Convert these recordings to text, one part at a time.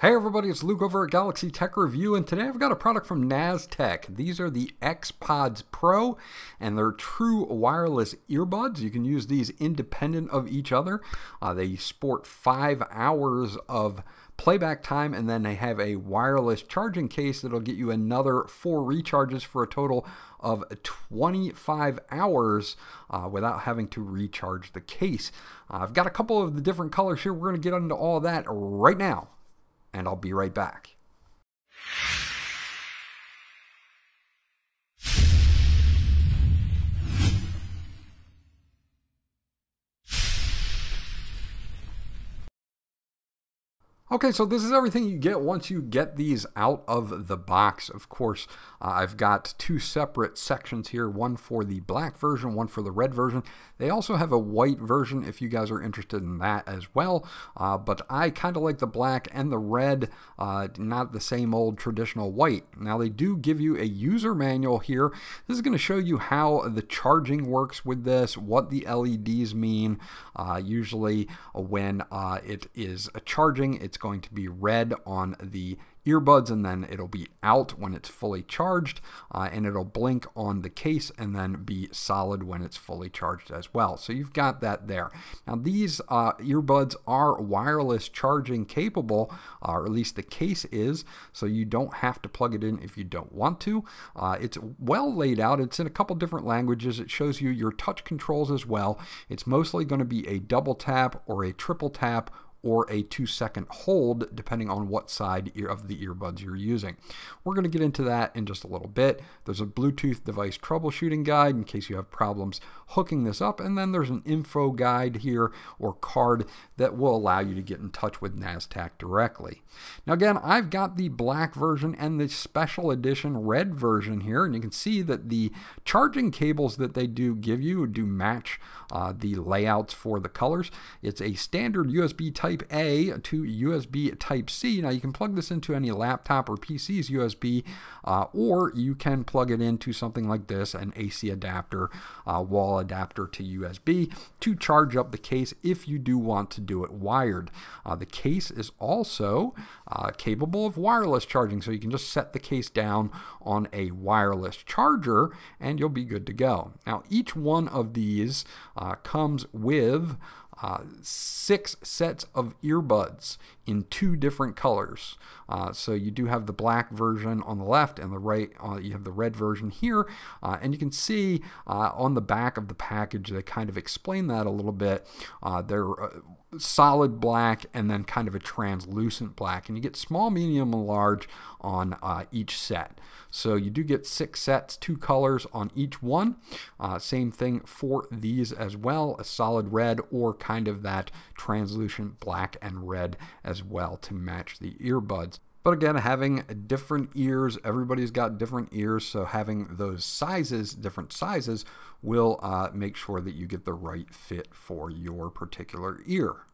Hey everybody, it's Luke over at Galaxy Tech Review, and today I've got a product from Naztech. These are the XPods Pro, and they're true wireless earbuds. You can use these independent of each other. Uh, they sport five hours of playback time, and then they have a wireless charging case that'll get you another four recharges for a total of 25 hours uh, without having to recharge the case. Uh, I've got a couple of the different colors here. We're going to get into all that right now and I'll be right back. Okay, so this is everything you get once you get these out of the box. Of course, uh, I've got two separate sections here, one for the black version, one for the red version. They also have a white version if you guys are interested in that as well, uh, but I kind of like the black and the red, uh, not the same old traditional white. Now they do give you a user manual here. This is going to show you how the charging works with this, what the LEDs mean. Uh, usually when uh, it is charging, it's going to be red on the earbuds and then it'll be out when it's fully charged uh, and it'll blink on the case and then be solid when it's fully charged as well. So you've got that there. Now these uh, earbuds are wireless charging capable, uh, or at least the case is, so you don't have to plug it in if you don't want to. Uh, it's well laid out. It's in a couple different languages. It shows you your touch controls as well. It's mostly going to be a double tap or a triple tap or a two second hold depending on what side of the earbuds you're using. We're going to get into that in just a little bit. There's a Bluetooth device troubleshooting guide in case you have problems hooking this up and then there's an info guide here or card that will allow you to get in touch with Naztech directly. Now again I've got the black version and the special edition red version here and you can see that the charging cables that they do give you do match uh, the layouts for the colors. It's a standard USB type Type A to USB Type C. Now you can plug this into any laptop or PC's USB, uh, or you can plug it into something like this, an AC adapter, uh, wall adapter to USB to charge up the case if you do want to do it wired. Uh, the case is also uh, capable of wireless charging, so you can just set the case down on a wireless charger and you'll be good to go. Now each one of these uh, comes with uh, six sets of earbuds in two different colors. Uh, so you do have the black version on the left and the right, uh, you have the red version here. Uh, and you can see uh, on the back of the package, they kind of explain that a little bit. Uh, they're solid black and then kind of a translucent black. And you get small, medium, and large on uh, each set. So you do get six sets, two colors on each one. Uh, same thing for these as well, a solid red or kind of that translucent black and red as well to match the earbuds. But again, having different ears, everybody's got different ears, so having those sizes, different sizes, will uh, make sure that you get the right fit for your particular ear.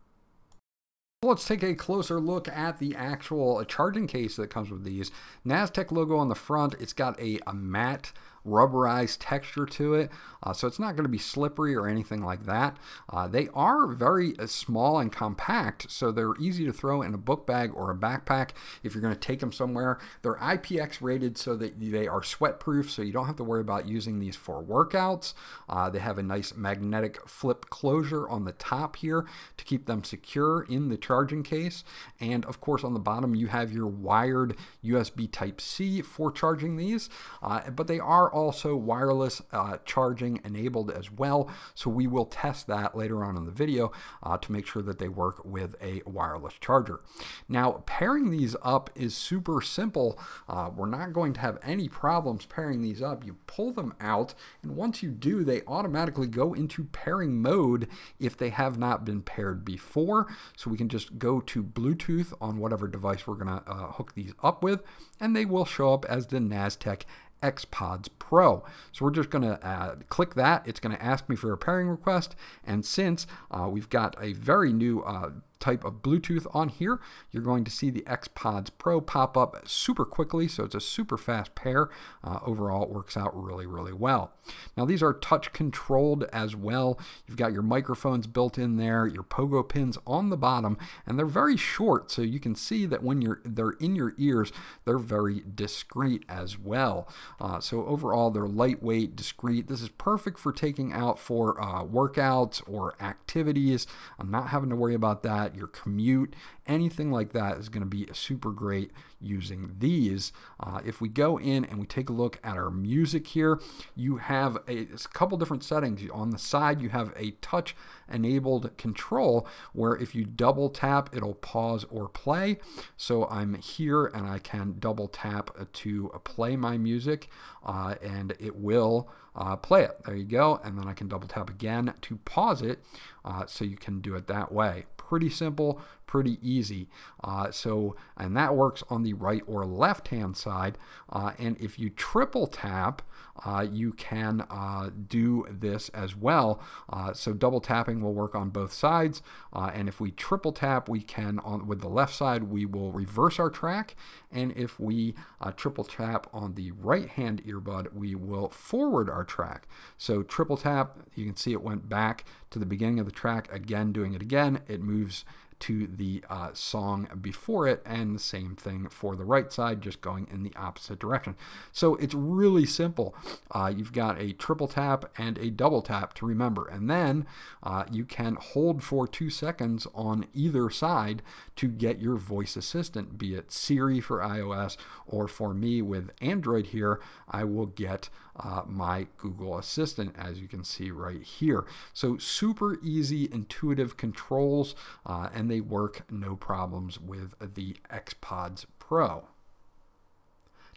Let's take a closer look at the actual charging case that comes with these. Naztech logo on the front, it's got a, a matte rubberized texture to it, uh, so it's not going to be slippery or anything like that. Uh, they are very uh, small and compact, so they're easy to throw in a book bag or a backpack if you're going to take them somewhere. They're IPX rated so that they are sweat proof, so you don't have to worry about using these for workouts. Uh, they have a nice magnetic flip closure on the top here to keep them secure in the charging case, and of course on the bottom you have your wired USB Type-C for charging these, uh, but they are also wireless uh, charging enabled as well. So we will test that later on in the video uh, to make sure that they work with a wireless charger. Now pairing these up is super simple. Uh, we're not going to have any problems pairing these up. You pull them out and once you do they automatically go into pairing mode if they have not been paired before. So we can just go to Bluetooth on whatever device we're going to uh, hook these up with and they will show up as the Naztech XPods Pro. So we're just going to uh, click that. It's going to ask me for a pairing request. And since uh, we've got a very new uh, type of Bluetooth on here, you're going to see the XPods Pro pop up super quickly, so it's a super fast pair. Uh, overall, it works out really, really well. Now, these are touch controlled as well. You've got your microphones built in there, your pogo pins on the bottom, and they're very short, so you can see that when you're they're in your ears, they're very discreet as well. Uh, so overall, they're lightweight, discreet. This is perfect for taking out for uh, workouts or activities. I'm not having to worry about that your commute, anything like that is going to be super great using these. Uh, if we go in and we take a look at our music here, you have a, a couple different settings. On the side, you have a touch enabled control where if you double tap, it'll pause or play. So I'm here and I can double tap to play my music uh, and it will uh, play it. There you go. And then I can double tap again to pause it uh, so you can do it that way. Pretty simple, pretty easy. Uh, so, and that works on the right or left hand side. Uh, and if you triple tap, uh, you can uh, do this as well. Uh, so double tapping will work on both sides. Uh, and if we triple tap, we can, on with the left side, we will reverse our track. And if we triple tap on the right hand earbud, we will forward our track. So triple tap, you can see it went back to the beginning of the track. Again, doing it again, it moves to the uh, song before it, and the same thing for the right side, just going in the opposite direction. So it's really simple. Uh, you've got a triple tap and a double tap to remember, and then uh, you can hold for two seconds on either side to get your voice assistant, be it Siri for iOS or for me with Android here, I will get uh, my Google Assistant, as you can see right here. So super easy, intuitive controls, uh, and they work no problems with the XPods Pro.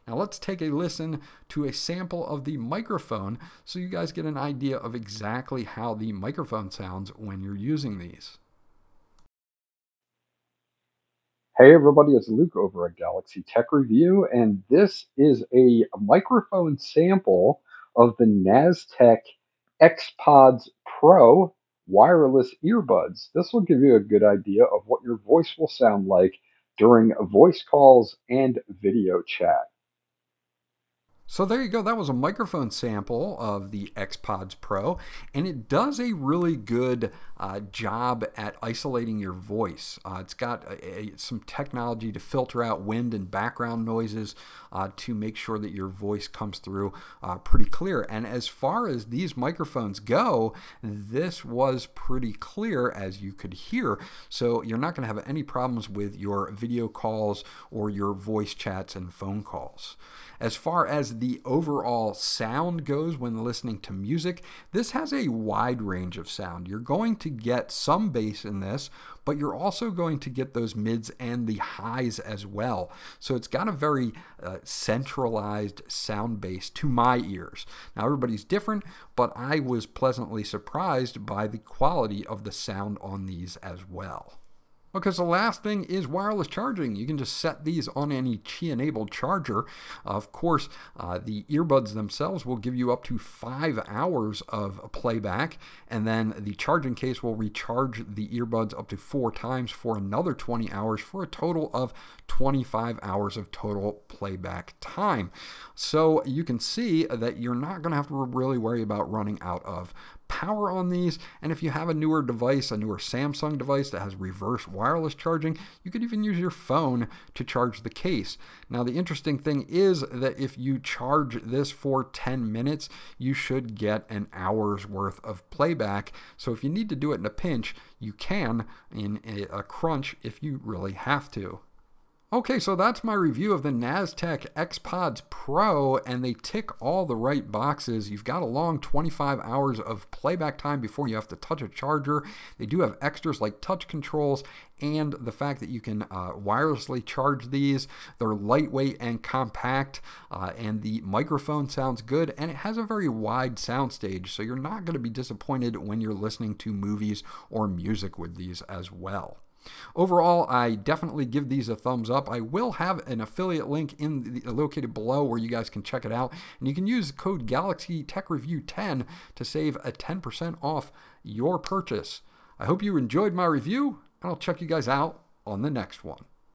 Now let's take a listen to a sample of the microphone so you guys get an idea of exactly how the microphone sounds when you're using these. Hey everybody, it's Luke over at Galaxy Tech Review, and this is a microphone sample of the Naztech XPods Pro wireless earbuds. This will give you a good idea of what your voice will sound like during voice calls and video chat. So there you go. That was a microphone sample of the XPods Pro, and it does a really good uh, job at isolating your voice. Uh, it's got a, a, some technology to filter out wind and background noises uh, to make sure that your voice comes through uh, pretty clear. And as far as these microphones go, this was pretty clear as you could hear. So you're not going to have any problems with your video calls or your voice chats and phone calls. As far as the overall sound goes when listening to music, this has a wide range of sound. You're going to get some bass in this, but you're also going to get those mids and the highs as well. So it's got a very uh, centralized sound base to my ears. Now, everybody's different, but I was pleasantly surprised by the quality of the sound on these as well. Because the last thing is wireless charging. You can just set these on any Qi enabled charger. Of course, uh, the earbuds themselves will give you up to five hours of playback, and then the charging case will recharge the earbuds up to four times for another 20 hours for a total of 25 hours of total playback time. So you can see that you're not going to have to really worry about running out of power on these. And if you have a newer device, a newer Samsung device that has reverse wireless charging, you could even use your phone to charge the case. Now, the interesting thing is that if you charge this for 10 minutes, you should get an hour's worth of playback. So if you need to do it in a pinch, you can in a, crunch if you really have to. Okay, so that's my review of the Naztech XPods Pro, and they tick all the right boxes. You've got a long 25 hours of playback time before you have to touch a charger. They do have extras like touch controls and the fact that you can uh, wirelessly charge these. They're lightweight and compact, uh, and the microphone sounds good, and it has a very wide soundstage, so you're not going to be disappointed when you're listening to movies or music with these as well. Overall, I definitely give these a thumbs up. I will have an affiliate link in the, uh, located below where you guys can check it out, and you can use code Galaxy Tech Review 10 to save a 10% off your purchase. I hope you enjoyed my review, and I'll check you guys out on the next one.